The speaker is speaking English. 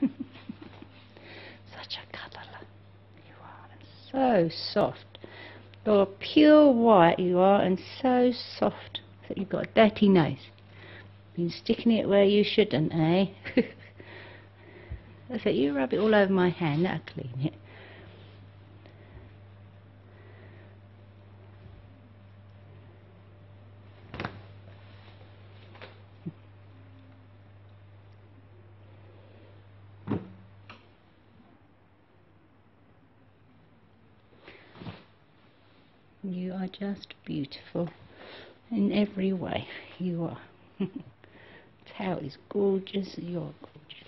Such a cuddler you are, and so soft. You're pure white, you are, and so soft that you've got a dirty nose. Been sticking it where you shouldn't, eh? I said, you rub it all over my hand, that'll clean it. You are just beautiful in every way. You are. Tao is gorgeous. You're gorgeous.